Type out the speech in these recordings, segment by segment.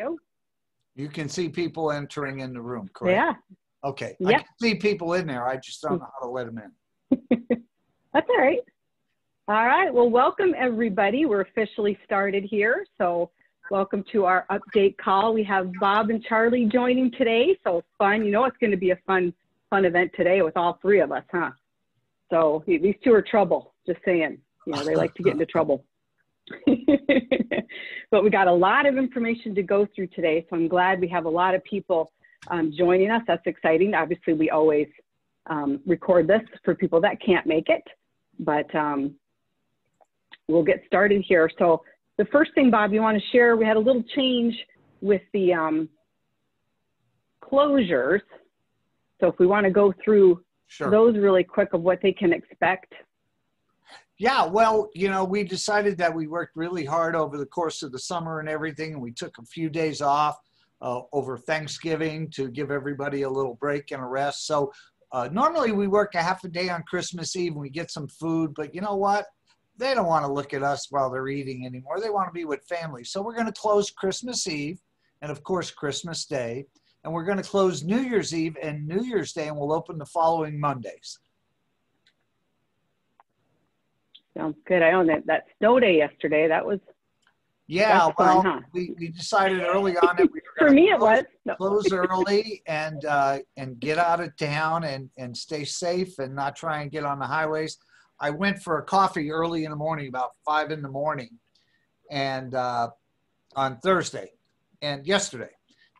go. You can see people entering in the room, correct? Yeah. Okay. I can see people in there. I just don't hmm. know how to let them in. That's all right. All right. Well, welcome everybody. We're officially started here. So, welcome to our update call. We have Bob and Charlie joining today. So fun. You know, it's going to be a fun, fun event today with all three of us, huh? So these two are trouble. Just saying. You know, they like to get into trouble. but we got a lot of information to go through today. So I'm glad we have a lot of people um, joining us. That's exciting. Obviously, we always um, record this for people that can't make it, but um, we'll get started here. So the first thing, Bob, you want to share, we had a little change with the um, closures. So if we want to go through Sure. those really quick of what they can expect. Yeah, well, you know, we decided that we worked really hard over the course of the summer and everything, and we took a few days off uh, over Thanksgiving to give everybody a little break and a rest. So uh, normally we work a half a day on Christmas Eve and we get some food, but you know what? They don't want to look at us while they're eating anymore. They want to be with family. So we're going to close Christmas Eve and, of course, Christmas Day. And we're going to close New Year's Eve and New Year's Day, and we'll open the following Mondays. Sounds good. I own that, that snow day yesterday. That was, Yeah, That's fun, well, huh? we, we decided early on that we were for me, it was. Close early and, uh, and get out of town and, and stay safe and not try and get on the highways. I went for a coffee early in the morning, about five in the morning, and, uh, on Thursday and yesterday.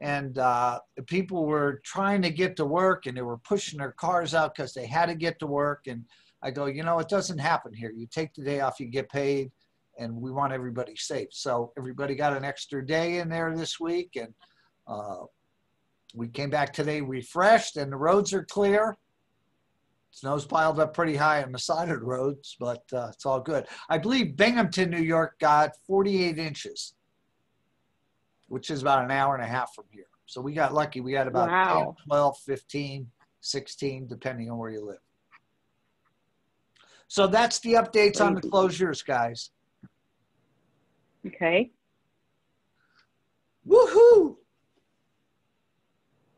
And, uh, people were trying to get to work and they were pushing their cars out because they had to get to work. And I go, you know, it doesn't happen here. You take the day off, you get paid and we want everybody safe. So everybody got an extra day in there this week, and uh, we came back today refreshed, and the roads are clear. Snow's piled up pretty high on the side of the roads, but uh, it's all good. I believe Binghamton, New York, got 48 inches, which is about an hour and a half from here. So we got lucky. We got about 10, 12, 15, 16, depending on where you live. So that's the updates on the closures, guys. Okay. Woohoo!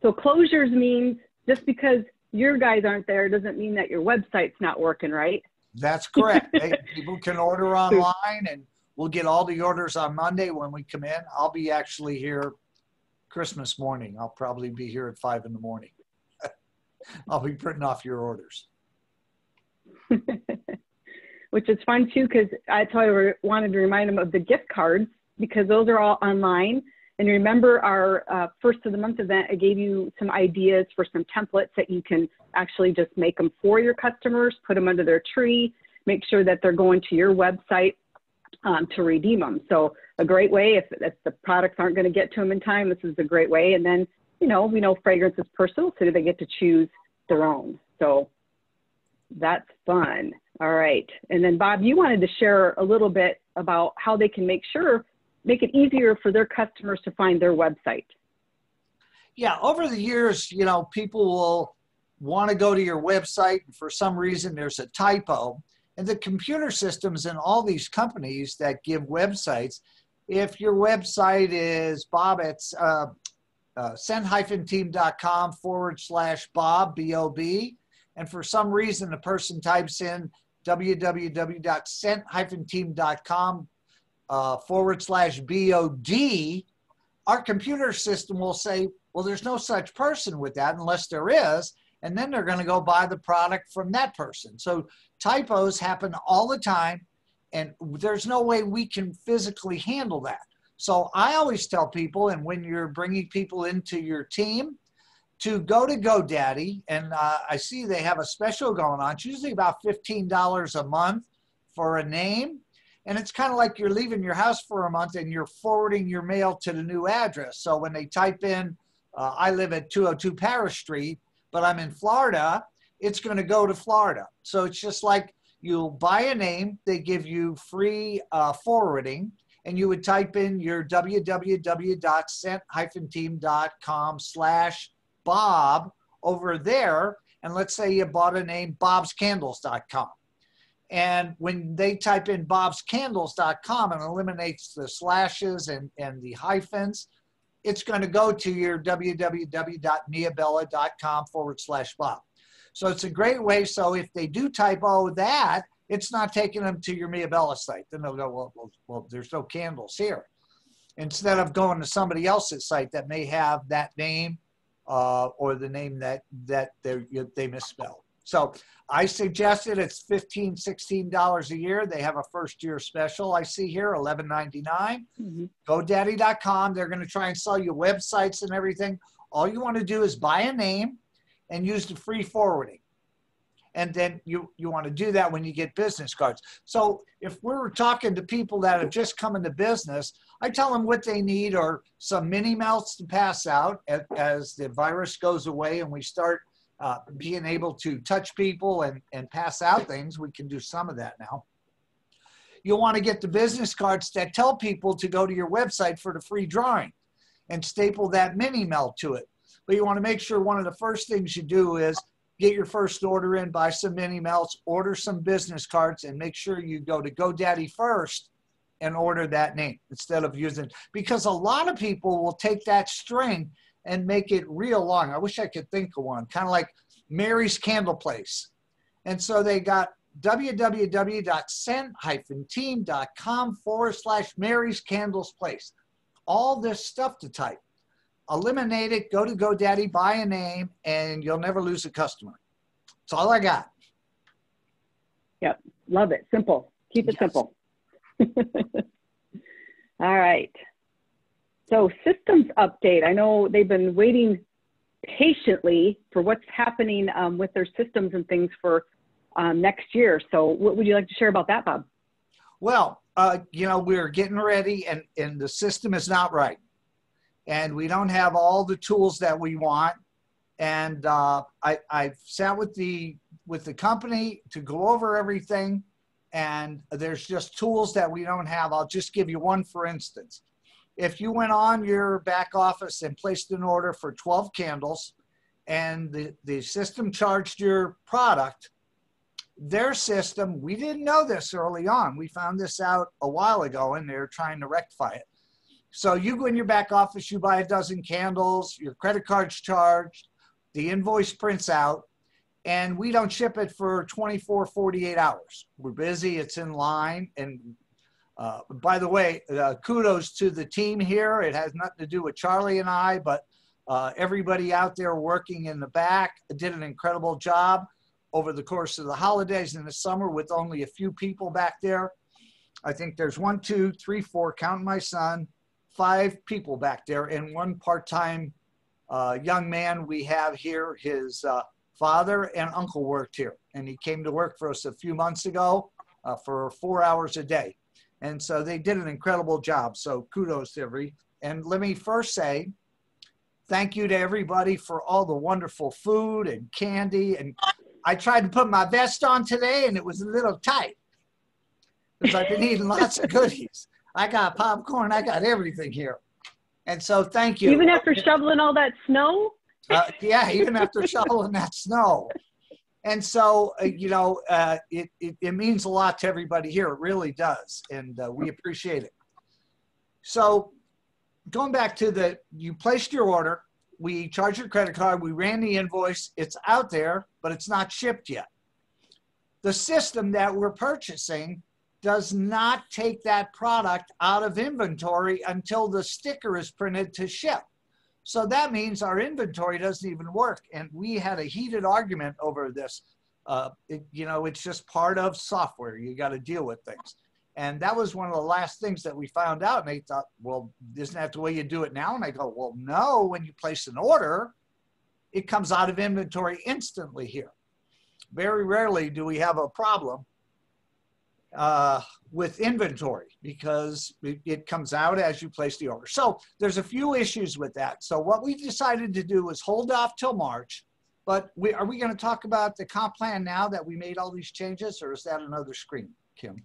So closures means just because your guys aren't there doesn't mean that your website's not working, right? That's correct. They, people can order online, and we'll get all the orders on Monday when we come in. I'll be actually here Christmas morning. I'll probably be here at five in the morning. I'll be printing off your orders. Which is fun too, because I I wanted to remind them of the gift cards because those are all online. And remember our uh, first of the month event, I gave you some ideas for some templates that you can actually just make them for your customers, put them under their tree, make sure that they're going to your website um, to redeem them. So a great way, if, if the products aren't going to get to them in time, this is a great way. And then, you know, we know fragrance is personal, so they get to choose their own. So that's fun. All right. And then Bob, you wanted to share a little bit about how they can make sure, make it easier for their customers to find their website. Yeah, over the years, you know, people will want to go to your website, and for some reason there's a typo. And the computer systems in all these companies that give websites, if your website is Bob at uh, uh, scent-team.com forward slash Bob, B-O-B, and for some reason the person types in www.scent-team.com uh, forward slash B-O-D, our computer system will say, well, there's no such person with that unless there is. And then they're going to go buy the product from that person. So typos happen all the time. And there's no way we can physically handle that. So I always tell people, and when you're bringing people into your team, to go to GoDaddy. And uh, I see they have a special going on. It's usually about $15 a month for a name. And it's kind of like you're leaving your house for a month and you're forwarding your mail to the new address. So when they type in, uh, I live at 202 Paris Street, but I'm in Florida, it's going to go to Florida. So it's just like you'll buy a name, they give you free uh, forwarding, and you would type in your www.scent-team.com slash Bob over there. And let's say you bought a name, bobscandles.com. And when they type in bobscandles.com and eliminates the slashes and, and the hyphens, it's going to go to your www.miabella.com forward slash Bob. So it's a great way. So if they do type, oh, that, it's not taking them to your Miabella site. Then they'll go, well, well, well, there's no candles here. Instead of going to somebody else's site that may have that name uh, or the name that, that they, they misspelled. So I suggested it's $15, $16 a year. They have a first year special I see here, $11.99. Mm-hmm. GoDaddy.com. They're going to try and sell you websites and everything. All you want to do is buy a name and use the free forwarding. And then you, you want to do that when you get business cards. So if we're talking to people that have just come into business, I tell them what they need or some mini melts to pass out as, as the virus goes away and we start uh, being able to touch people and, and pass out things. We can do some of that now. You'll want to get the business cards that tell people to go to your website for the free drawing and staple that mini melt to it. But you want to make sure one of the first things you do is get your first order in, buy some mini melts, order some business cards, and make sure you go to GoDaddy first and order that name instead of using because a lot of people will take that string and make it real long. I wish I could think of one, kind of like Mary's Candle Place. And so they got www.scent-team.com forward slash Mary's Candles Place. All this stuff to type. Eliminate it, go to GoDaddy, buy a name, and you'll never lose a customer. That's all I got. Yep, love it. Simple. Keep it yes. simple. all right. So systems update. I know they've been waiting patiently for what's happening um, with their systems and things for um, next year. So what would you like to share about that, Bob? Well, uh, you know, we're getting ready and, and the system is not right. And we don't have all the tools that we want. And uh, I, I've sat with the, with the company to go over everything. And there's just tools that we don't have. I'll just give you one for instance if you went on your back office and placed an order for 12 candles and the, the system charged your product, their system, we didn't know this early on. We found this out a while ago and they're trying to rectify it. So you go in your back office, you buy a dozen candles, your credit card's charged, the invoice prints out, and we don't ship it for 24, 48 hours. We're busy, it's in line, and uh, by the way, uh, kudos to the team here. It has nothing to do with Charlie and I, but uh, everybody out there working in the back did an incredible job over the course of the holidays in the summer with only a few people back there. I think there's one, two, three, four, counting my son, five people back there, and one part time uh, young man we have here. His uh, father and uncle worked here, and he came to work for us a few months ago uh, for four hours a day. And so they did an incredible job. So kudos to every. And let me first say, thank you to everybody for all the wonderful food and candy. And I tried to put my vest on today and it was a little tight because I've been eating lots of goodies. I got popcorn, I got everything here. And so thank you. Even after shoveling all that snow? Uh, yeah, even after shoveling that snow. And so uh, you know uh, it, it, it, means a lot to everybody here. It really does. And uh, we appreciate it. So going back to the you placed your order. We charged your credit card. We ran the invoice. It's out there but it's not shipped yet. The system that we're purchasing does not take that product out of inventory until the sticker is printed to ship so that means our inventory doesn't even work. And we had a heated argument over this. Uh, it, you know, it's just part of software. You got to deal with things. And that was one of the last things that we found out. And they thought, well, isn't that the way you do it now? And I go, well, no, when you place an order, it comes out of inventory instantly here. Very rarely do we have a problem uh, with inventory because it, it, comes out as you place the order. So there's a few issues with that. So what we decided to do is hold off till March. But we, are we going to talk about the comp plan now that we made all these changes, or is that another screen, Kim?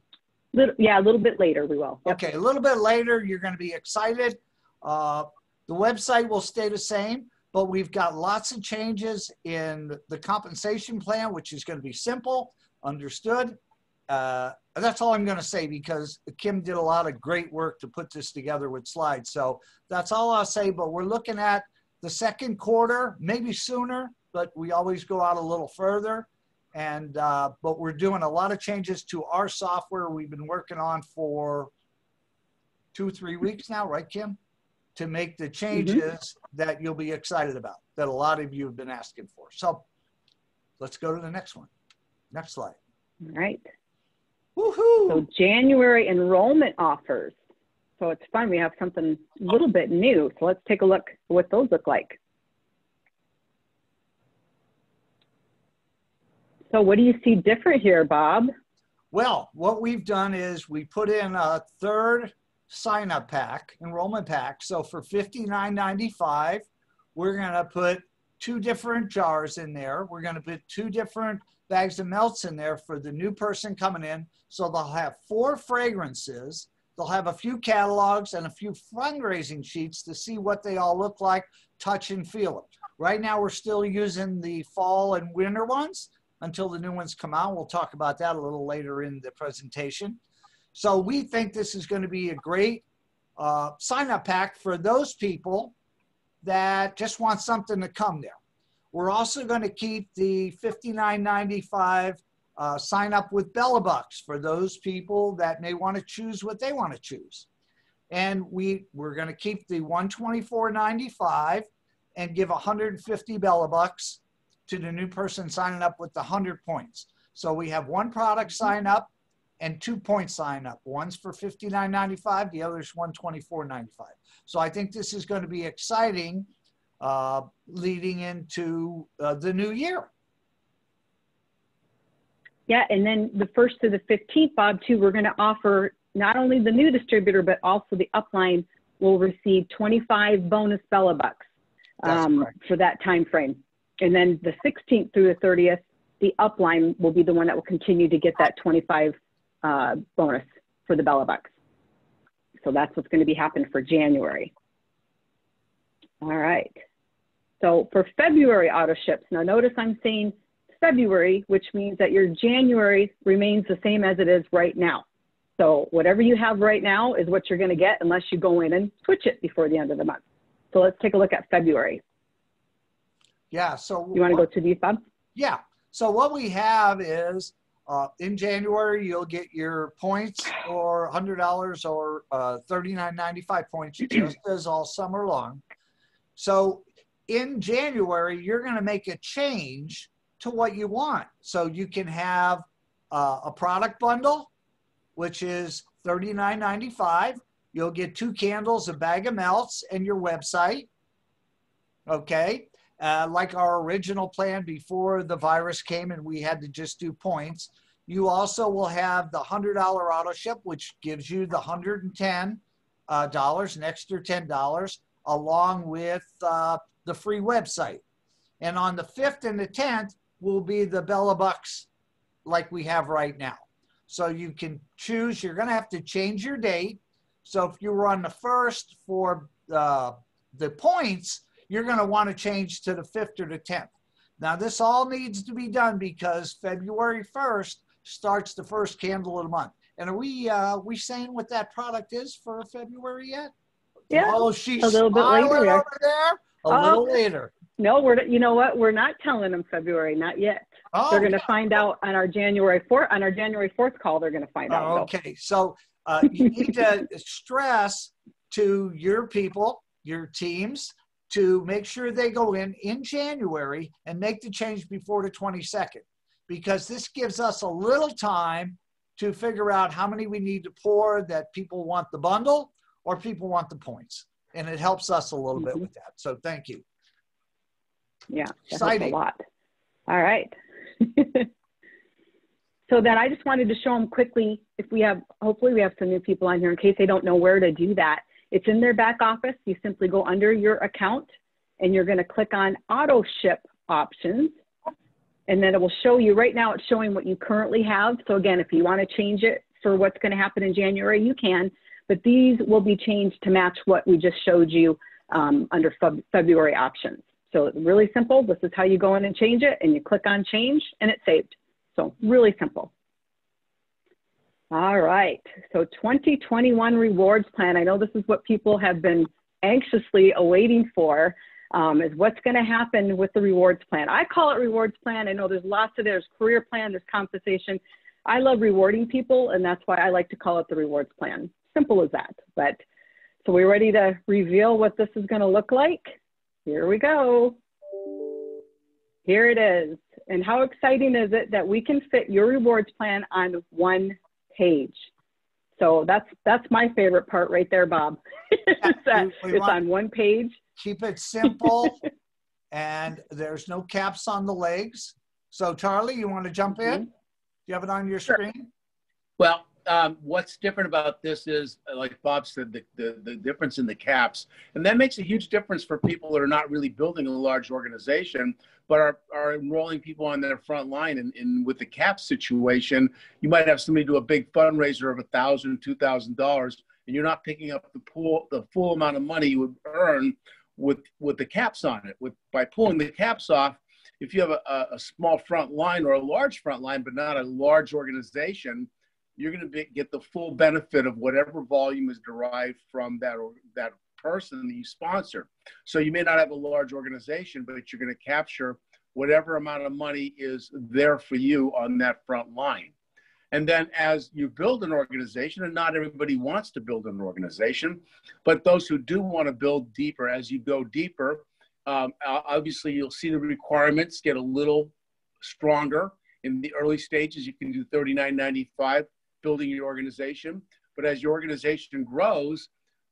Little, yeah, a little bit later we will. Yep. Okay, a little bit later you're going to be excited. Uh, the website will stay the same, but we've got lots of changes in the compensation plan, which is going to be simple, understood, uh, that's all I'm going to say because Kim did a lot of great work to put this together with slides. So that's all I'll say. But we're looking at the second quarter, maybe sooner, but we always go out a little further. And uh, but we're doing a lot of changes to our software we've been working on for two, three weeks now, right, Kim? To make the mm-hmm. changes mm-hmm. that you'll be excited about, that a lot of you have been asking for. So let's go to the next one. Next slide. All right. Woohoo! So January enrollment offers. So it's fun. We have something a little bit new. So let's take a look what those look like. So what do you see different here, Bob? Well, what we've done is we put in a third sign up pack, enrollment pack. So for $59.95, we're going to put two different jars in there. We're going to put two different bags of melts in there for the new person coming in. So they'll have four fragrances. They'll have a few catalogs and a few fundraising sheets to see what they all look like, touch and feel them. Right now, we're still using the fall and winter ones until the new ones come out. We'll talk about that a little later in the presentation. So we think this is going to be a great uh, sign up pack for those people that just want something to come there. We're also going to keep the $59.95 uh, sign up with Bella Bucks for those people that may want to choose what they want to choose. And we, we're going to keep the $124.95 and give 150 Bella Bucks to the new person signing up with the 100 points. So we have one product sign up and two points sign up. One's for $59.95, the other's $124.95. So I think this is going to be exciting uh, leading into uh, the new year. Yeah, and then the first to the 15th, Bob, too, we're going to offer not only the new distributor, but also the upline will receive 25 bonus Bella Bucks um, for that time frame. And then the 16th through the 30th, the upline will be the one that will continue to get that 25 uh, bonus for the Bella Bucks. So that's what's going to be happening for January. All right. So for February auto ships, now notice I'm saying February, which means that your January remains the same as it is right now. So whatever you have right now is what you're going to get unless you go in and switch it before the end of the month. So let's take a look at February. Yeah. So you want to go to these, Bob? Yeah. So what we have is uh, in January you'll get your points or hundred dollars or uh, thirty nine ninety five points just as all summer long. So in January, you're going to make a change to what you want. So you can have uh, a product bundle, which is $39.95. You'll get two candles, a bag of melts, and your website. Okay. Uh, like our original plan before the virus came and we had to just do points. You also will have the $100 auto ship, which gives you the $110, uh, an extra $10, along with uh, the free website. And on the 5th and the 10th will be the Bella Bucks like we have right now. So you can choose, you're going to have to change your date. So if you were on the 1st for uh, the points, you're going to want to change to the 5th or the 10th. Now, this all needs to be done because February 1st starts the first candle of the month. And are we uh, we saying what that product is for February yet? Yeah, oh, she's a little bit later. over there a oh, little later. No, we're you know what? We're not telling them February, not yet. Oh, they're going to find out on our January fourth on our January fourth call. They're going to find out. Okay, so uh, you need to stress to your people, your teams, to make sure they go in in January and make the change before the 22nd, because this gives us a little time to figure out how many we need to pour that people want the bundle or people want the points and it helps us a little bit mm-hmm. with that. So thank you. Yeah, exciting. a lot. All right. so then I just wanted to show them quickly if we have, hopefully we have some new people on here in case they don't know where to do that. It's in their back office. You simply go under your account and you're going to click on auto ship options. And then it will show you right now, it's showing what you currently have. So again, if you want to change it for what's going to happen in January, you can but these will be changed to match what we just showed you um, under February options. So really simple. This is how you go in and change it and you click on change and it's saved. So really simple. All right. So 2021 rewards plan. I know this is what people have been anxiously awaiting for. Um, is what's going to happen with the rewards plan. I call it rewards plan. I know there's lots of there's career plan, there's compensation. I love rewarding people, and that's why I like to call it the rewards plan. Simple as that. But so we're ready to reveal what this is going to look like. Here we go. Here it is. And how exciting is it that we can fit your rewards plan on one page? So that's that's my favorite part right there, Bob. it's, that, it's on one page. Keep it simple, and there's no caps on the legs. So Charlie, you want to jump in? Mm-hmm. Do you have it on your sure. screen? Well, um, what's different about this is, like Bob said, the, the, the, difference in the caps. And that makes a huge difference for people that are not really building a large organization, but are, are enrolling people on their front line. And, and with the cap situation, you might have somebody do a big fundraiser of $1,000, $2,000, and you're not picking up the, pool, the full amount of money you would earn with, with the caps on it. With, by pulling the caps off, if you have a, a small front line or a large front line, but not a large organization, you're going to get the full benefit of whatever volume is derived from that or that person that you sponsor. So you may not have a large organization, but you're going to capture whatever amount of money is there for you on that front line. And then as you build an organization, and not everybody wants to build an organization, but those who do want to build deeper, as you go deeper, um, obviously you'll see the requirements get a little stronger. In the early stages, you can do 39.95 building your organization. But as your organization grows,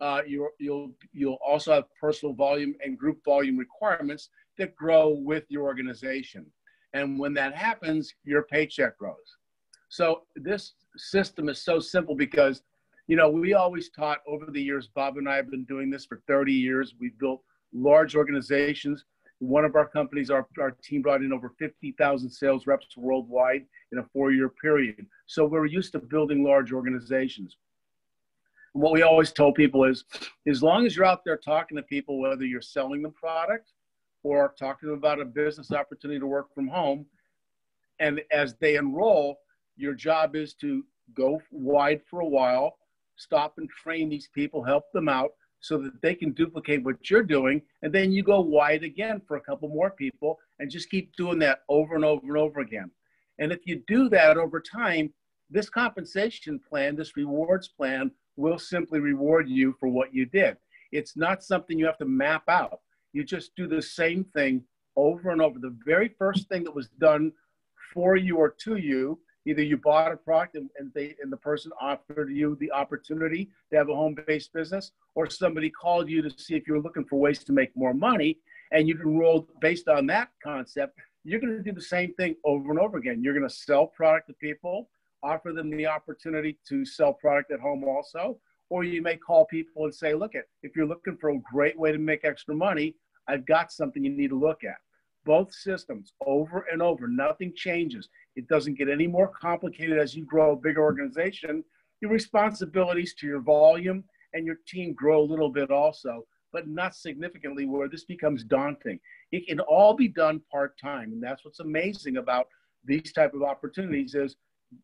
uh, you you'll you'll also have personal volume and group volume requirements that grow with your organization. And when that happens, your paycheck grows. So this system is so simple because, you know, we always taught over the years. Bob and I have been doing this for 30 years. We've built large organizations one of our companies, our, our team brought in over 50,000 sales reps worldwide in a four year period. So we're used to building large organizations. And what we always tell people is as long as you're out there talking to people, whether you're selling them product or talking about a business opportunity to work from home, and as they enroll, your job is to go wide for a while, stop and train these people, help them out, so that they can duplicate what you're doing. And then you go wide again for a couple more people and just keep doing that over and over and over again. And if you do that over time, this compensation plan, this rewards plan, will simply reward you for what you did. It's not something you have to map out. You just do the same thing over and over. The very first thing that was done for you or to you either you bought a product and, and they and the person offered you the opportunity to have a home-based business or somebody called you to see if you were looking for ways to make more money and you enrolled based on that concept you're going to do the same thing over and over again. You're going to sell product to people offer them the opportunity to sell product at home also or you may call people and say look at if you're looking for a great way to make extra money i've got something you need to look at. Both systems over and over nothing changes it doesn't get any more complicated as you grow a bigger organization. Your responsibilities to your volume and your team grow a little bit also, but not significantly where this becomes daunting. It can all be done part-time. And that's what's amazing about these type of opportunities is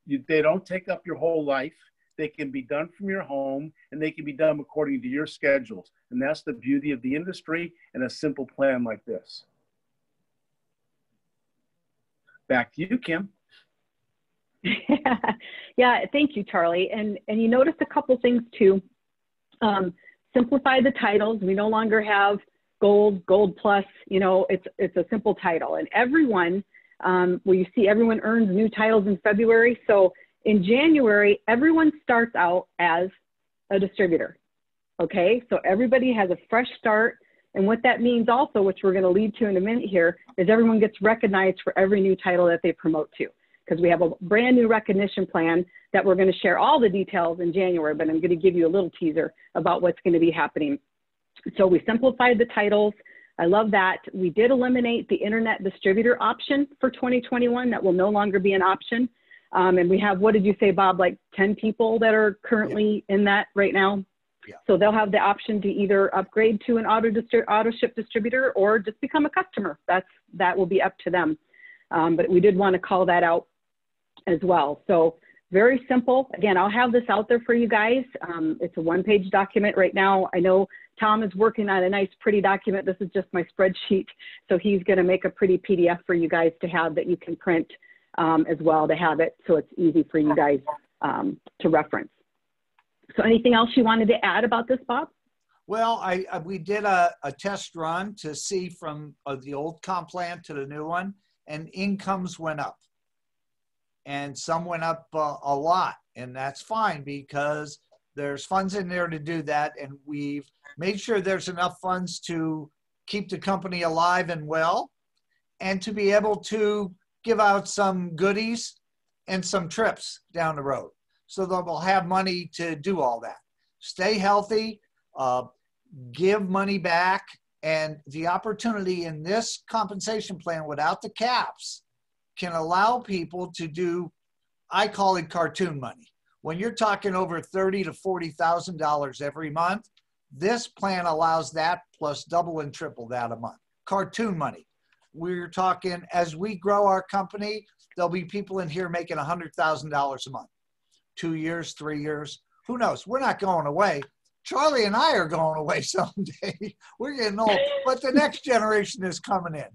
you, they don't take up your whole life. They can be done from your home and they can be done according to your schedules. And that's the beauty of the industry and a simple plan like this. Back to you, Kim. yeah, thank you, Charlie. And and you notice a couple things too. Um, simplify the titles. We no longer have gold, gold plus. You know, it's it's a simple title, and everyone. Um, well, you see, everyone earns new titles in February. So in January, everyone starts out as a distributor. Okay, so everybody has a fresh start. And what that means also, which we're going to lead to in a minute here, is everyone gets recognized for every new title that they promote to because we have a brand new recognition plan that we're going to share all the details in January, but I'm going to give you a little teaser about what's going to be happening. So we simplified the titles. I love that. We did eliminate the internet distributor option for 2021. That will no longer be an option. Um, and we have, what did you say, Bob, like 10 people that are currently yeah. in that right now? Yeah. So they'll have the option to either upgrade to an auto, distri- auto ship distributor or just become a customer. That's, that will be up to them. Um, but we did want to call that out as well. So very simple. Again, I'll have this out there for you guys. Um, it's a one page document right now. I know Tom is working on a nice, pretty document. This is just my spreadsheet. So he's going to make a pretty PDF for you guys to have that you can print um, as well to have it so it's easy for you guys um, to reference. So anything else you wanted to add about this, Bob? Well, I, I we did a, a test run to see from uh, the old comp plan to the new one, and incomes went up, and some went up uh, a lot, and that's fine because there's funds in there to do that, and we've made sure there's enough funds to keep the company alive and well, and to be able to give out some goodies and some trips down the road, so that we'll have money to do all that. Stay healthy uh, give money back, and the opportunity in this compensation plan without the caps can allow people to do, I call it cartoon money. When you're talking over thirty to forty thousand dollars every month, this plan allows that plus double and triple that a month. Cartoon money. We're talking as we grow our company, there'll be people in here making a $100,000 a month. Two years, three years, who knows? We're not going away. Charlie and I are going away someday. We're getting old, but the next generation is coming in.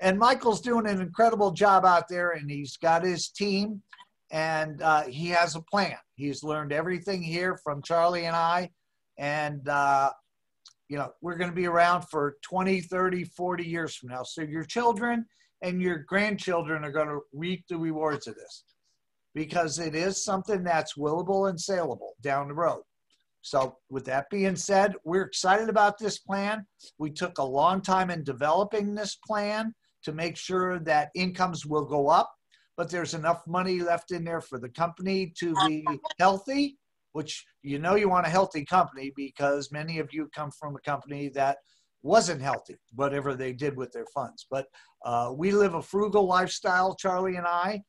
And Michael's doing an incredible job out there, and he's got his team, and uh, he has a plan. He's learned everything here from Charlie and I, and uh, you know we're going to be around for 20, 30, 40 years from now. So your children and your grandchildren are going to reap the rewards of this because it is something that's willable and saleable down the road. So, with that being said, we're excited about this plan. We took a long time in developing this plan to make sure that incomes will go up, but there's enough money left in there for the company to be healthy, which you know you want a healthy company because many of you come from a company that wasn't healthy, whatever they did with their funds. But uh, we live a frugal lifestyle, Charlie and I,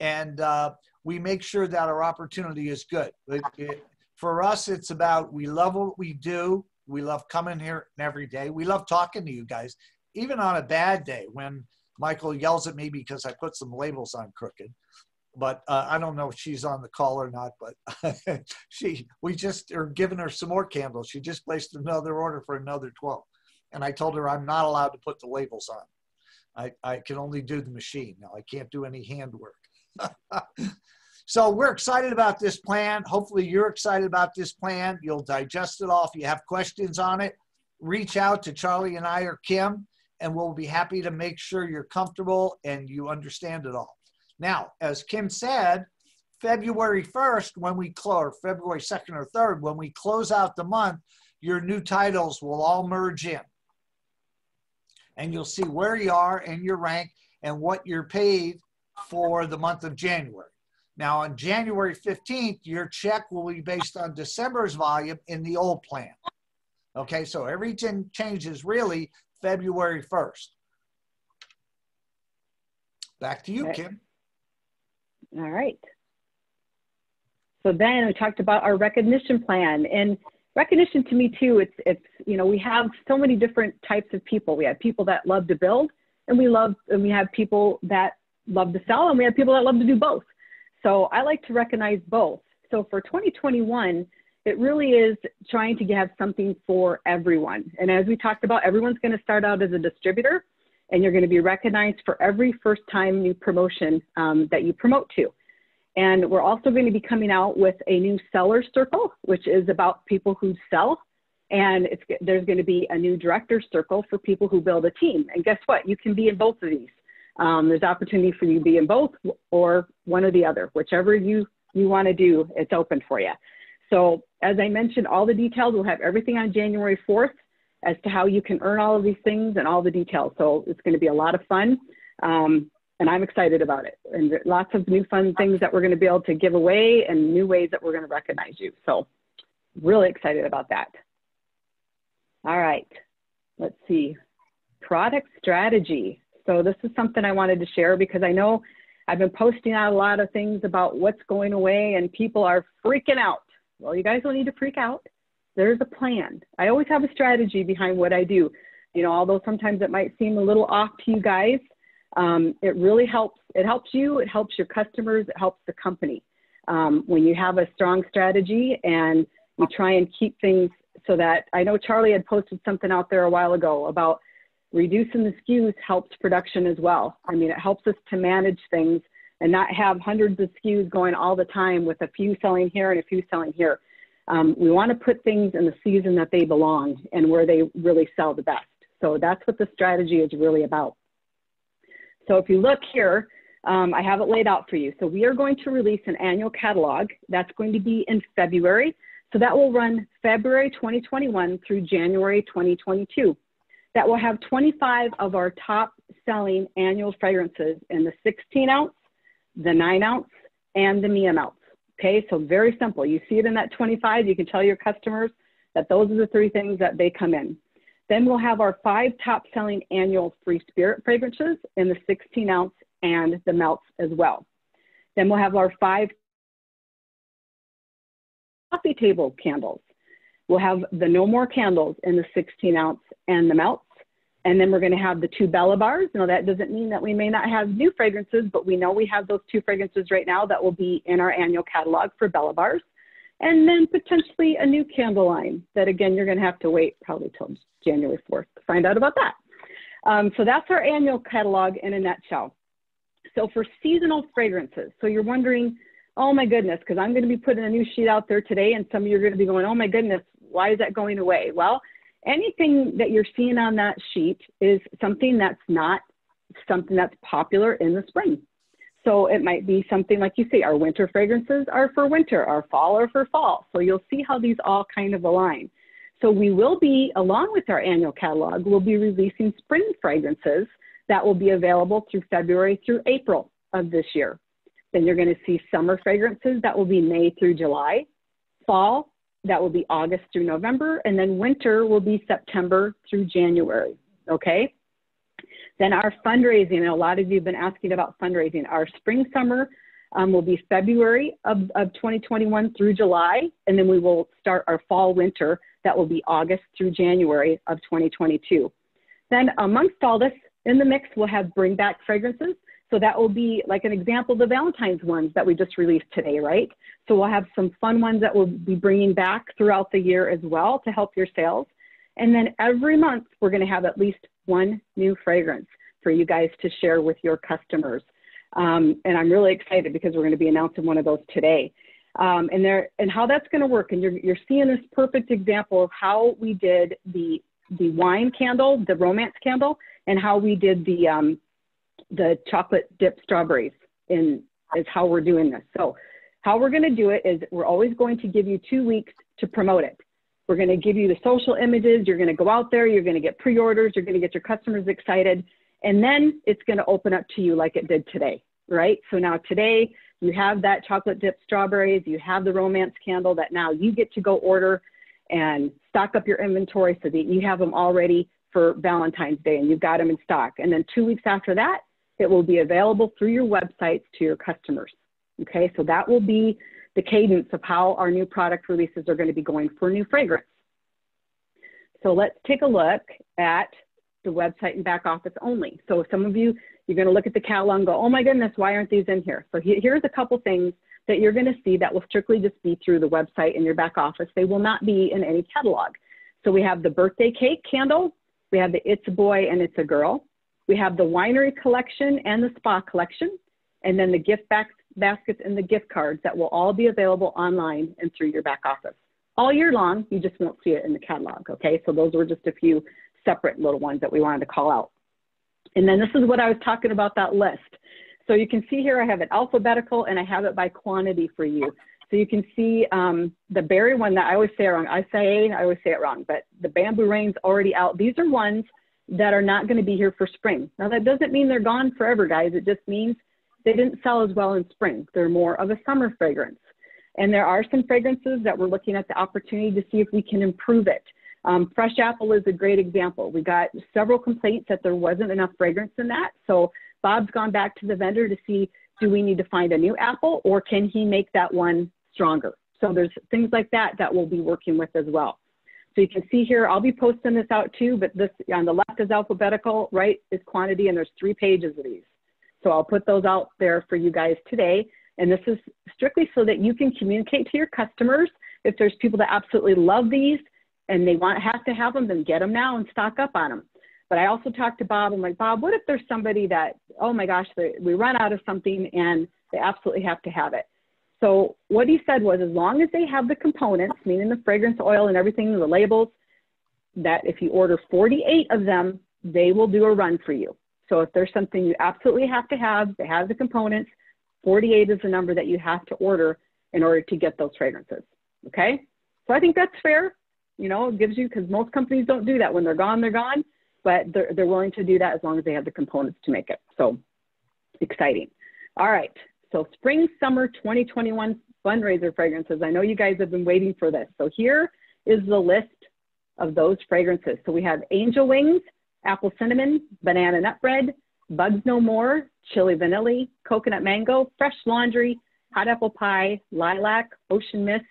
and uh, we make sure that our opportunity is good. It, it, for us, it's about we love what we do. We love coming here every day. We love talking to you guys, even on a bad day when Michael yells at me because I put some labels on crooked. But uh, I don't know if she's on the call or not. But she, we just are giving her some more candles. She just placed another order for another 12. And I told her I'm not allowed to put the labels on. I, I can only do the machine. Now I can't do any handwork. So we're excited about this plan. Hopefully you're excited about this plan. You'll digest it all. If you have questions on it, reach out to Charlie and I or Kim, and we'll be happy to make sure you're comfortable and you understand it all. Now, as Kim said, February 1st, when we close, February 2nd or 3rd, when we close out the month, your new titles will all merge in. And you'll see where you are and your rank and what you're paid for the month of January. Now, on January 15th, your check will be based on December's volume in the old plan. Okay, so everything changes really February 1st. Back to you, right. Kim. All right. So then we talked about our recognition plan and recognition to me too, it's, it's, you know, we have so many different types of people. We have people that love to build and we love, and we have people that love to sell and we have people that love to do both. So I like to recognize both. So for 2021, it really is trying to have something for everyone. And as we talked about, everyone's going to start out as a distributor and you're going to be recognized for every first time new promotion um, that you promote to. And we're also going to be coming out with a new seller circle, which is about people who sell. And there's going to be a new director circle for people who build a team. And guess what? You can be in both of these. Um, there's opportunity for you to be in both or one or the other, whichever you, you want to do, it's open for you. So as I mentioned, all the details, we'll have everything on January 4th as to how you can earn all of these things and all the details. So it's going to be a lot of fun. Um, and I'm excited about it. And lots of new fun things that we're going to be able to give away and new ways that we're going to recognize you. So really excited about that. All right, let's see. Product strategy. So this is something I wanted to share because I know I've been posting out a lot of things about what's going away and people are freaking out. Well, you guys don't need to freak out. There's a plan. I always have a strategy behind what I do. You know, although sometimes it might seem a little off to you guys, um, it really helps. It helps you. It helps your customers. It helps the company. Um, when you have a strong strategy and you try and keep things so that I know Charlie had posted something out there a while ago about reducing the SKUs helps production as well. I mean, it helps us to manage things and not have hundreds of SKUs going all the time with a few selling here and a few selling here. Um, we want to put things in the season that they belong and where they really sell the best. So that's what the strategy is really about. So if you look here, um, I have it laid out for you. So we are going to release an annual catalog. That's going to be in February. So that will run February 2021 through January 2022. That will have 25 of our top selling annual fragrances in the 16 ounce, the 9 ounce, and the me amounts. Okay, so very simple. You see it in that 25, you can tell your customers that those are the three things that they come in. Then we'll have our five top selling annual free spirit fragrances in the 16 ounce and the melts as well. Then we'll have our five coffee table candles. We'll have the No More candles in the 16 ounce and the melts. And then we're going to have the two Bella bars. Now, that doesn't mean that we may not have new fragrances, but we know we have those two fragrances right now that will be in our annual catalog for Bella bars. And then potentially a new candle line that, again, you're going to have to wait probably till January 4th to find out about that. Um, so that's our annual catalog in a nutshell. So for seasonal fragrances, so you're wondering, oh my goodness, because I'm going to be putting a new sheet out there today, and some of you are going to be going, oh my goodness, why is that going away? Well, anything that you're seeing on that sheet is something that's not something that's popular in the spring. So it might be something like you say, our winter fragrances are for winter, our fall are for fall. So you'll see how these all kind of align. So we will be, along with our annual catalog, we'll be releasing spring fragrances that will be available through February through April of this year. Then you're going to see summer fragrances that will be May through July, fall that will be August through November, and then winter will be September through January. Okay. Then our fundraising, and a lot of you have been asking about fundraising. Our spring summer um, will be February of, of 2021 through July, and then we will start our fall winter that will be August through January of 2022. Then amongst all this, in the mix, we'll have bring back fragrances. So that will be like an example, the Valentine's ones that we just released today, right? So we'll have some fun ones that we'll be bringing back throughout the year as well to help your sales. And then every month, we're going to have at least one new fragrance for you guys to share with your customers. Um, and I'm really excited because we're going to be announcing one of those today. Um, and there, and how that's going to work. And you're, you're seeing this perfect example of how we did the the wine candle, the romance candle, and how we did the um, the chocolate dip strawberries in is how we're doing this. So how we're going to do it is we're always going to give you two weeks to promote it. We're going to give you the social images. You're going to go out there. You're going to get pre-orders. You're going to get your customers excited. And then it's going to open up to you like it did today, right? So now today you have that chocolate dip strawberries. You have the romance candle that now you get to go order and stock up your inventory so that you have them all ready for Valentine's Day and you've got them in stock. And then two weeks after that, it will be available through your websites to your customers. Okay, so that will be the cadence of how our new product releases are going to be going for new fragrance. So let's take a look at the website and back office only. So some of you, you're going to look at the catalog and go, oh my goodness, why aren't these in here? So here's a couple things that you're going to see that will strictly just be through the website and your back office. They will not be in any catalog. So we have the birthday cake candle, we have the It's a Boy and It's a Girl, we have the winery collection and the spa collection, and then the gift baskets and the gift cards that will all be available online and through your back office. All year long, you just won't see it in the catalog, okay? So those were just a few separate little ones that we wanted to call out. And then this is what I was talking about that list. So you can see here I have it alphabetical and I have it by quantity for you. So you can see um, the berry one that I always say wrong. I say I always say it wrong, but the bamboo rain's already out. These are ones that are not going to be here for spring. Now that doesn't mean they're gone forever, guys. It just means they didn't sell as well in spring. They're more of a summer fragrance. And there are some fragrances that we're looking at the opportunity to see if we can improve it. Um, fresh apple is a great example. We got several complaints that there wasn't enough fragrance in that. So Bob's gone back to the vendor to see do we need to find a new apple or can he make that one stronger? So there's things like that that we'll be working with as well. So you can see here, I'll be posting this out too, but this on the left is alphabetical, right is quantity, and there's three pages of these. So I'll put those out there for you guys today And this is strictly so that you can communicate to your customers. If there's people that absolutely love these and they want have to have them, then get them now and stock up on them. But I also talked to Bob. I'm like, Bob, what if there's somebody that, oh my gosh, we run out of something and they absolutely have to have it. So what he said was, as long as they have the components, meaning the fragrance oil and everything, the labels, that if you order 48 of them, they will do a run for you. So if there's something you absolutely have to have, they have the components, 48 is the number that you have to order in order to get those fragrances. Okay? So I think that's fair. You know, it gives you, because most companies don't do that. When they're gone, they're gone, but they're, they're willing to do that as long as they have the components to make it. So exciting. All right. So spring, summer 2021 fundraiser fragrances. I know you guys have been waiting for this. So here is the list of those fragrances. So we have angel wings, apple cinnamon, banana nut bread, bugs no more, chili vanilla, coconut mango, fresh laundry, hot apple pie, lilac, ocean mist,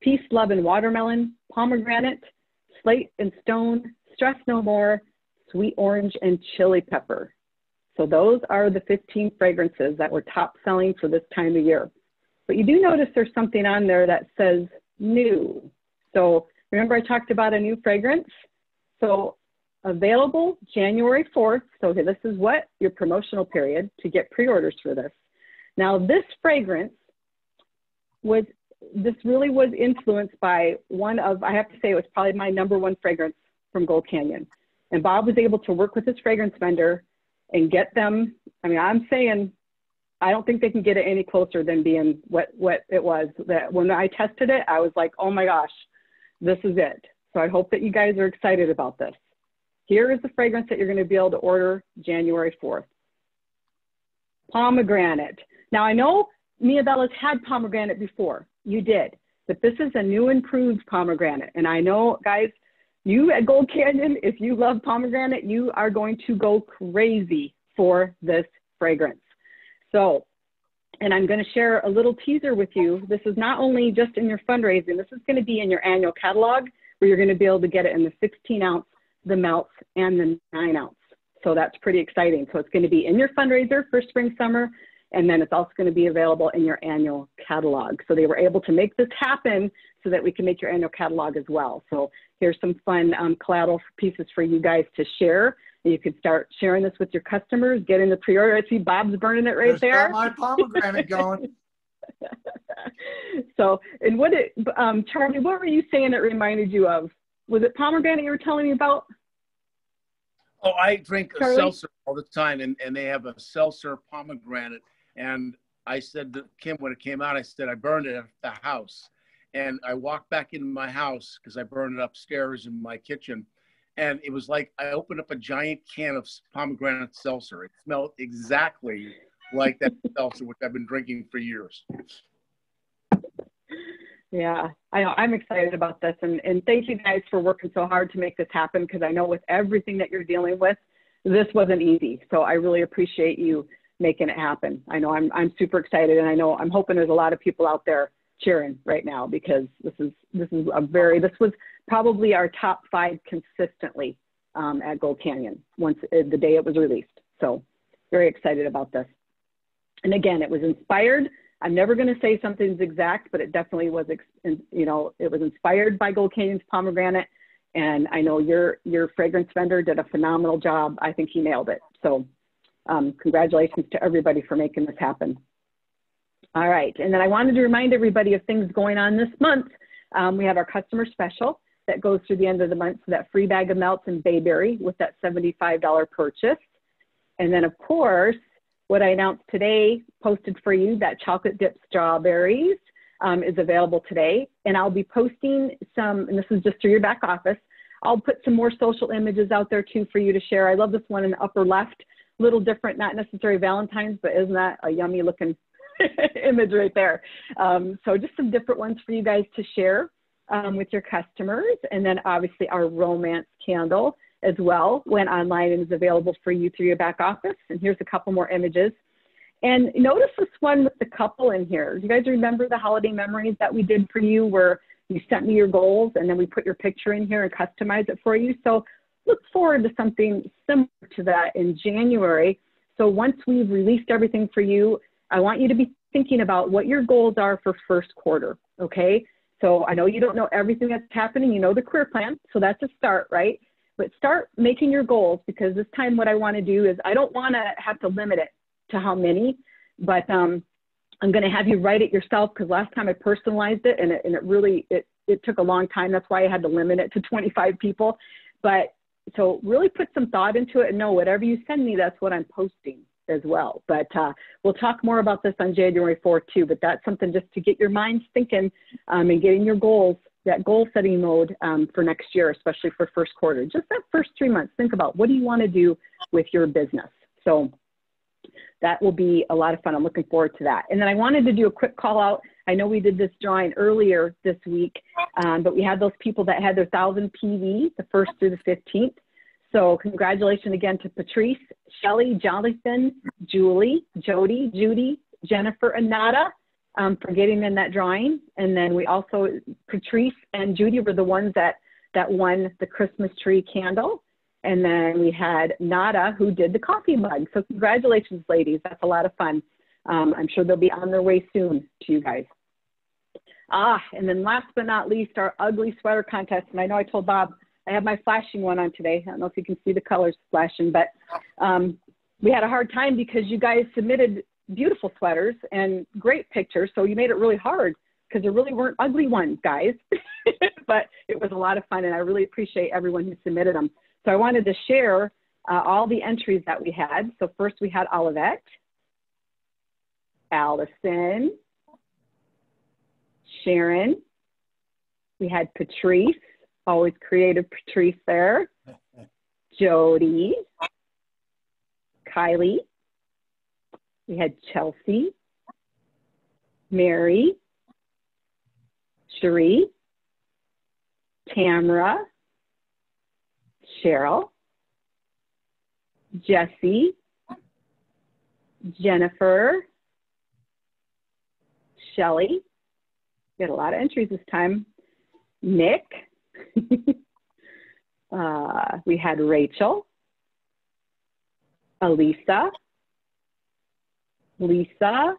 peace, love, and watermelon, pomegranate, slate and stone, stress no more, sweet orange, and chili pepper. So those are the 15 fragrances that were top selling for this time of year. But you do notice there's something on there that says new. So remember I talked about a new fragrance? So available January 4th. So this is what your promotional period to get pre-orders for this. Now this fragrance was, this really was influenced by one of, I have to say it was probably my number one fragrance from Gold Canyon. And Bob was able to work with his fragrance vendor and get them. I mean, I'm saying I don't think they can get it any closer than being what what it was. That when I tested it, I was like, oh my gosh, this is it. So I hope that you guys are excited about this. Here is the fragrance that you're going to be able to order January 4th. Pomegranate. Now I know Mia Bella's had pomegranate before. You did. But this is a new improved pomegranate. And I know, guys, you at Gold Canyon, if you love pomegranate, you are going to go crazy for this fragrance. So, and I'm going to share a little teaser with you. This is not only just in your fundraising, this is going to be in your annual catalog where you're going to be able to get it in the 16 ounce, the melts, and the 9 ounce. So that's pretty exciting. So it's going to be in your fundraiser for spring, summer, and then it's also going to be available in your annual catalog. So they were able to make this happen so that we can make your annual catalog as well. So here's some fun um, collateral pieces for you guys to share. You can start sharing this with your customers, get in the pre-order. I see Bob's burning it right There's there. my pomegranate going. so, and what it, um, Charlie, what were you saying it reminded you of? Was it pomegranate you were telling me about? Oh, I drink Charlie? a seltzer all the time, and, and they have a seltzer pomegranate. And I said to Kim when it came out, I said, I burned it at the house. And I walked back into my house because I burned it upstairs in my kitchen. And it was like I opened up a giant can of pomegranate seltzer. It smelled exactly like that seltzer, which I've been drinking for years. Yeah, I know. I'm excited about this. And, and thank you guys for working so hard to make this happen because I know with everything that you're dealing with, this wasn't easy. So I really appreciate you making it happen. I know I'm, I'm super excited and I know I'm hoping there's a lot of people out there cheering right now because this is this is a very this was probably our top five consistently um, at Gold Canyon once uh, the day it was released. So very excited about this. And again, it was inspired. I'm never going to say something's exact, but it definitely was, you know, it was inspired by Gold Canyon's pomegranate. And I know your your fragrance vendor did a phenomenal job. I think he nailed it. So um, congratulations to everybody for making this happen. All right, and then I wanted to remind everybody of things going on this month. Um, we have our customer special that goes through the end of the month, so that free bag of melts and bayberry with that $75 purchase. And then of course, what I announced today, posted for you, that chocolate dip strawberries um, is available today. And I'll be posting some, and this is just through your back office, I'll put some more social images out there too for you to share. I love this one in the upper left, little different, not necessarily Valentine's, but isn't that a yummy looking image right there. Um, so just some different ones for you guys to share um, with your customers. And then obviously our romance candle as well went online and is available for you through your back office. And here's a couple more images. And notice this one with the couple in here. Do you guys remember the holiday memories that we did for you where you sent me your goals and then we put your picture in here and customize it for you? So look forward to something similar to that in January. So once we've released everything for you, I want you to be thinking about what your goals are for first quarter. Okay. So I know you don't know everything that's happening. You know the career plan. So that's a start, right? But start making your goals because this time what I want to do is I don't want to have to limit it to how many, but um, I'm going to have you write it yourself because last time I personalized it and it, and it really, it, it took a long time. That's why I had to limit it to 25 people. But so really put some thought into it and know whatever you send me, that's what I'm posting as well. But uh, we'll talk more about this on January 4th too. But that's something just to get your minds thinking um, and getting your goals, that goal setting mode um, for next year, especially for first quarter. Just that first three months, think about what do you want to do with your business. So that will be a lot of fun. I'm looking forward to that. And then I wanted to do a quick call out. I know we did this drawing earlier this week, um, but we had those people that had their 1,000 PV the 1st through the 15th. So congratulations again to Patrice, Shelly, Jonathan, Julie, Jody, Judy, Jennifer, and Nada um, for getting in that drawing. And then we also, Patrice and Judy were the ones that, that won the Christmas tree candle. And then we had Nada who did the coffee mug. So congratulations, ladies. That's a lot of fun. Um, I'm sure they'll be on their way soon to you guys. Ah, and then last but not least, our ugly sweater contest. And I know I told Bob I have my flashing one on today. I don't know if you can see the colors flashing, but um, we had a hard time because you guys submitted beautiful sweaters and great pictures. So you made it really hard because there really weren't ugly ones, guys. but it was a lot of fun, and I really appreciate everyone who submitted them. So I wanted to share uh, all the entries that we had. So first we had Olivette, Allison, Sharon, we had Patrice, always creative Patrice there, Jody, Kylie, we had Chelsea, Mary, Cherie, Tamra, Cheryl, Jesse, Jennifer, Shelly. We had a lot of entries this time. Nick. uh, we had Rachel, Elisa, Lisa,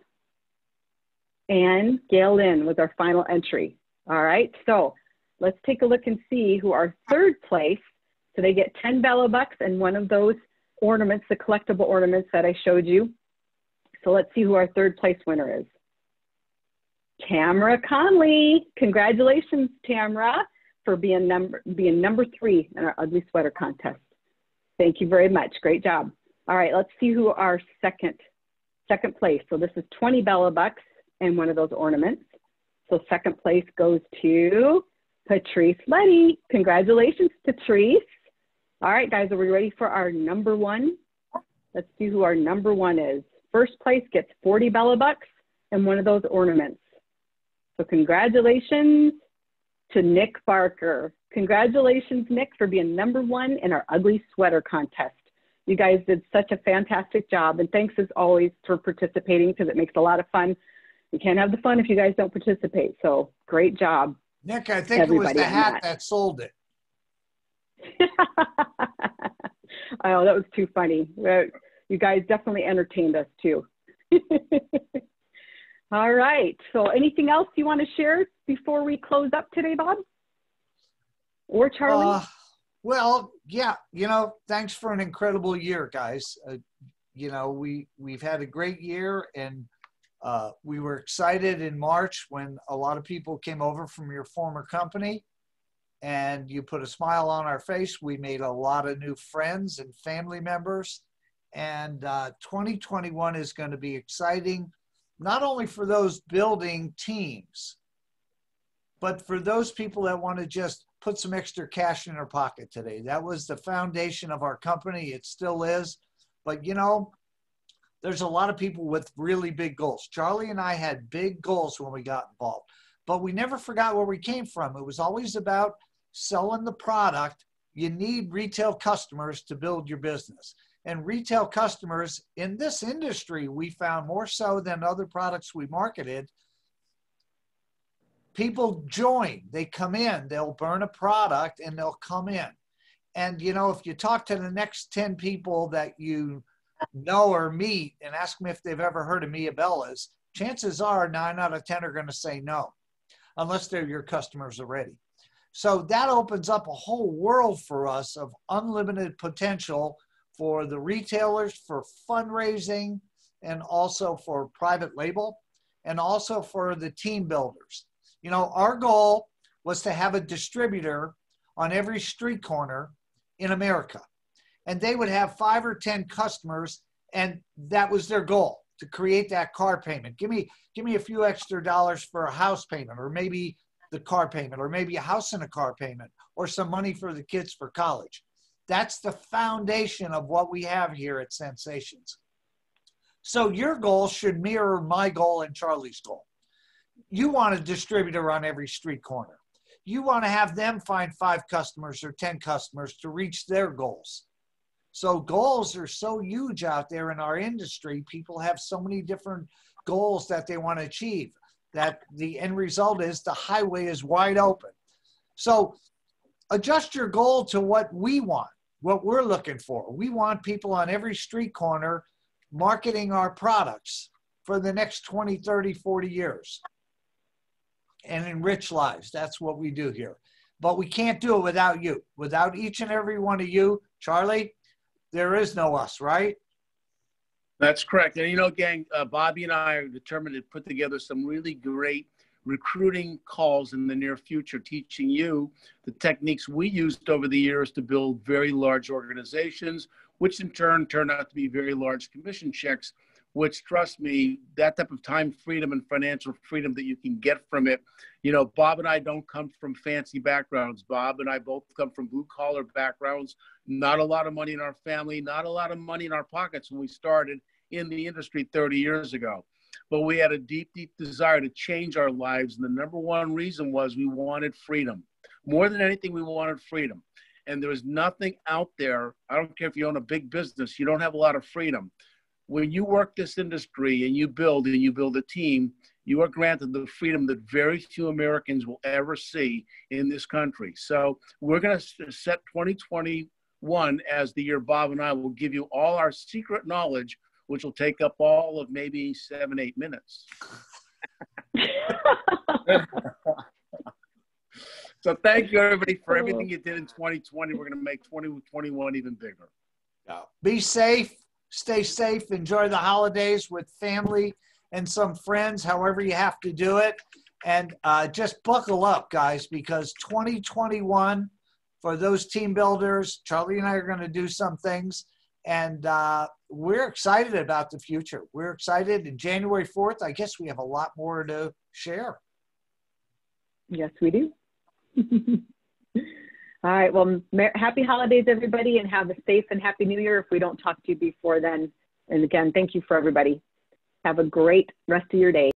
and Gail Lynn was our final entry. All right, so let's take a look and see who our third place so they get 10 Bella Bucks and one of those ornaments, the collectible ornaments that I showed you. So let's see who our third place winner is. Tamara Conley. Congratulations, Tamara, for being number, being number three in our ugly sweater contest. Thank you very much. Great job. All right, let's see who our second, second place. So this is 20 Bella Bucks and one of those ornaments. So second place goes to Patrice Letty. Congratulations, Patrice. All right, guys, are we ready for our number one? Let's see who our number one is. First place gets 40 Bella Bucks and one of those ornaments. So congratulations to Nick Barker. Congratulations, Nick, for being number one in our ugly sweater contest. You guys did such a fantastic job. And thanks as always for participating because it makes a lot of fun. You can't have the fun if you guys don't participate. So great job. Nick, I think it was the hat that. that sold it. oh, that was too funny. You guys definitely entertained us too. All right. So, anything else you want to share before we close up today, Bob? Or Charlie? Uh, well, yeah. You know, thanks for an incredible year, guys. Uh, you know, we we've had a great year, and uh, we were excited in March when a lot of people came over from your former company and you put a smile on our face. We made a lot of new friends and family members. And uh, 2021 is going to be exciting, not only for those building teams, but for those people that want to just put some extra cash in their pocket today. That was the foundation of our company. It still is. But you know, there's a lot of people with really big goals. Charlie and I had big goals when we got involved, but we never forgot where we came from. It was always about selling the product, you need retail customers to build your business. And retail customers in this industry, we found more so than other products we marketed. People join, they come in, they'll burn a product and they'll come in. And you know, if you talk to the next 10 people that you know or meet and ask them if they've ever heard of Mia Bella's, chances are nine out of 10 are going to say no, unless they're your customers already. So that opens up a whole world for us of unlimited potential for the retailers, for fundraising, and also for private label, and also for the team builders. You know, our goal was to have a distributor on every street corner in America. And they would have five or 10 customers, and that was their goal to create that car payment. Give me, give me a few extra dollars for a house payment, or maybe the car payment, or maybe a house and a car payment, or some money for the kids for college. That's the foundation of what we have here at Sensations. So your goal should mirror my goal and Charlie's goal. You want a distributor on every street corner. You want to have them find five customers or 10 customers to reach their goals. So goals are so huge out there in our industry. People have so many different goals that they want to achieve that the end result is the highway is wide open. So adjust your goal to what we want, what we're looking for. We want people on every street corner marketing our products for the next 20, 30, 40 years and enrich lives. That's what we do here. But we can't do it without you. Without each and every one of you, Charlie, there is no us, right? That's correct. And you know, gang, uh, Bobby and I are determined to put together some really great recruiting calls in the near future, teaching you the techniques we used over the years to build very large organizations, which in turn turned out to be very large commission checks. Which, trust me, that type of time freedom and financial freedom that you can get from it. You know, Bob and I don't come from fancy backgrounds. Bob and I both come from blue collar backgrounds. Not a lot of money in our family, not a lot of money in our pockets when we started in the industry 30 years ago. But we had a deep, deep desire to change our lives. And the number one reason was we wanted freedom. More than anything, we wanted freedom. And there was nothing out there. I don't care if you own a big business, you don't have a lot of freedom. When you work this industry and you build and you build a team, you are granted the freedom that very few Americans will ever see in this country. So we're going to set 2021 as the year Bob and I will give you all our secret knowledge which will take up all of maybe seven, eight minutes. so thank you everybody for everything you did in 2020. We're going to make 2021 even bigger. Yeah. Be safe, stay safe, enjoy the holidays with family and some friends, however you have to do it. And uh, just buckle up, guys, because 2021, for those team builders, Charlie and I are going to do some things and uh, we're excited about the future. We're excited. And January 4th, I guess we have a lot more to share. Yes, we do. All right. Well, happy holidays, everybody, and have a safe and happy new year if we don't talk to you before then. And again, thank you for everybody. Have a great rest of your day.